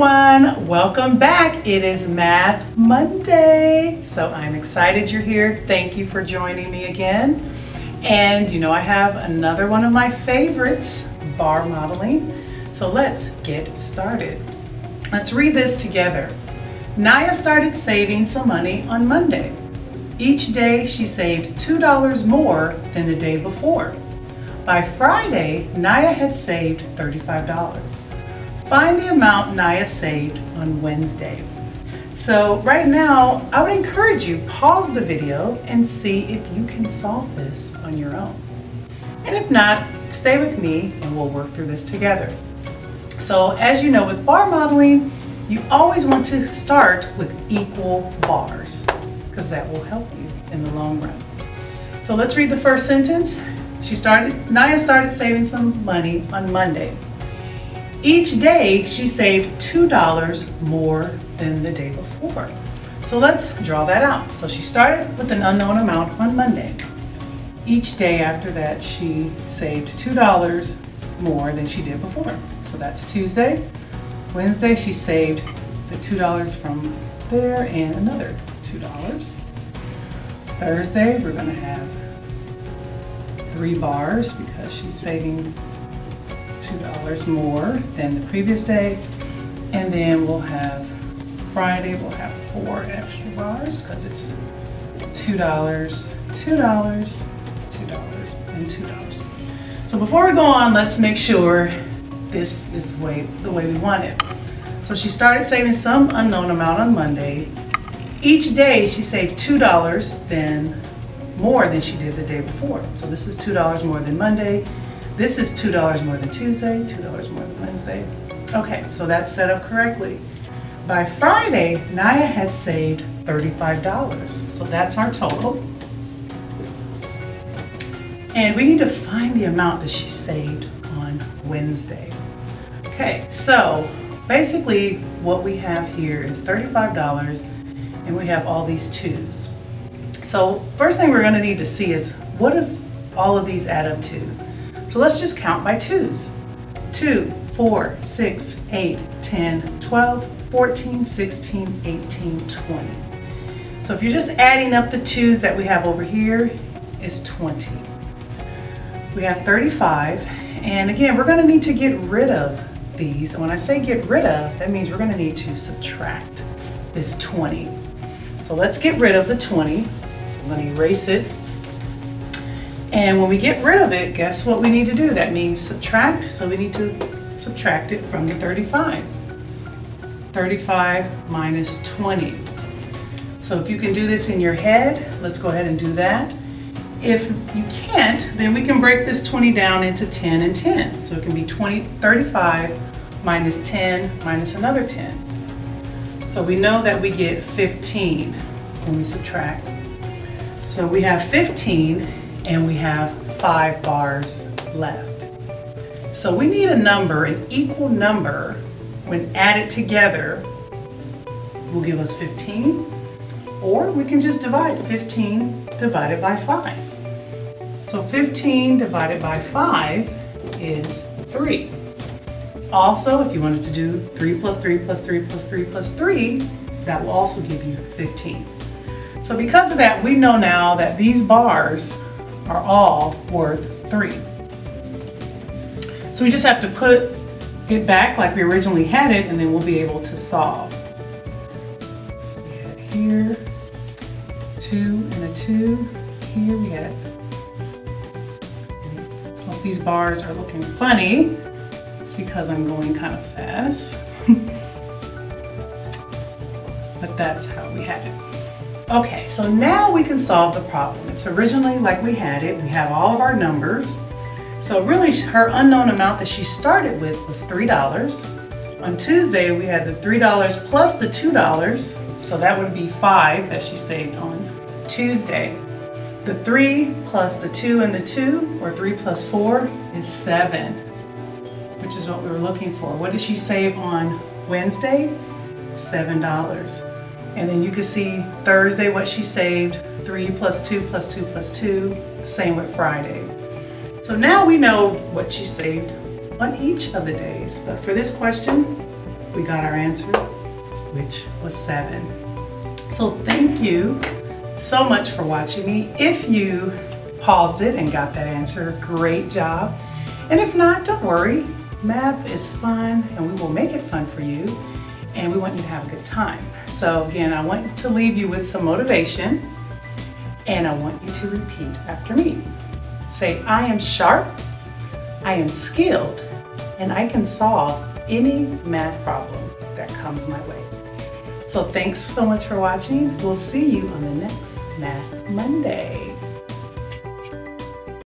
everyone. Welcome back. It is Math Monday. So I'm excited you're here. Thank you for joining me again. And you know, I have another one of my favorites, bar modeling. So let's get started. Let's read this together. Nya started saving some money on Monday. Each day she saved $2 more than the day before. By Friday, Nya had saved $35. Find the amount Nya saved on Wednesday. So right now, I would encourage you, pause the video and see if you can solve this on your own. And if not, stay with me and we'll work through this together. So as you know, with bar modeling, you always want to start with equal bars because that will help you in the long run. So let's read the first sentence. She started, Nya started saving some money on Monday. Each day she saved $2 more than the day before. So let's draw that out. So she started with an unknown amount on Monday. Each day after that she saved $2 more than she did before. So that's Tuesday. Wednesday she saved the $2 from there and another $2. Thursday we're gonna have three bars because she's saving $2 more than the previous day. And then we'll have Friday, we'll have four extra bars because it's $2, $2, $2, and $2. So before we go on, let's make sure this is the way, the way we want it. So she started saving some unknown amount on Monday. Each day she saved $2 then more than she did the day before. So this is $2 more than Monday, this is $2 more than Tuesday, $2 more than Wednesday. Okay, so that's set up correctly. By Friday, Nya had saved $35. So that's our total. And we need to find the amount that she saved on Wednesday. Okay, so basically what we have here is $35 and we have all these twos. So first thing we're gonna need to see is what does all of these add up to? So let's just count by twos. 2, 4, 6, 8, 10, 12, 14, 16, 18, 20. So if you're just adding up the twos that we have over here, it's 20. We have 35, and again, we're gonna need to get rid of these. And when I say get rid of, that means we're gonna need to subtract this 20. So let's get rid of the 20. So I'm gonna erase it and when we get rid of it, guess what we need to do? That means subtract, so we need to subtract it from the 35. 35 minus 20. So if you can do this in your head, let's go ahead and do that. If you can't, then we can break this 20 down into 10 and 10. So it can be 20, 35 minus 10 minus another 10. So we know that we get 15 when we subtract. So we have 15 and we have five bars left. So we need a number, an equal number, when added together will give us 15, or we can just divide 15 divided by 5. So 15 divided by 5 is 3. Also, if you wanted to do 3 plus 3 plus 3 plus 3 plus 3, that will also give you 15. So because of that, we know now that these bars are all worth three. So we just have to put it back like we originally had it and then we'll be able to solve. So we had here, two and a two. Here we had, hope these bars are looking funny. It's because I'm going kind of fast. but that's how we had it. Okay, so now we can solve the problem. It's originally like we had it. We have all of our numbers. So really her unknown amount that she started with was $3. On Tuesday, we had the $3 plus the $2. So that would be five that she saved on Tuesday. The three plus the two and the two, or three plus four, is seven, which is what we were looking for. What did she save on Wednesday? $7. And then you can see Thursday what she saved, 3 plus 2 plus 2 plus 2, the same with Friday. So now we know what she saved on each of the days. But for this question, we got our answer, which was seven. So thank you so much for watching me. If you paused it and got that answer, great job. And if not, don't worry. Math is fun and we will make it fun for you and we want you to have a good time. So again, I want to leave you with some motivation and I want you to repeat after me. Say, I am sharp, I am skilled, and I can solve any math problem that comes my way. So thanks so much for watching. We'll see you on the next Math Monday.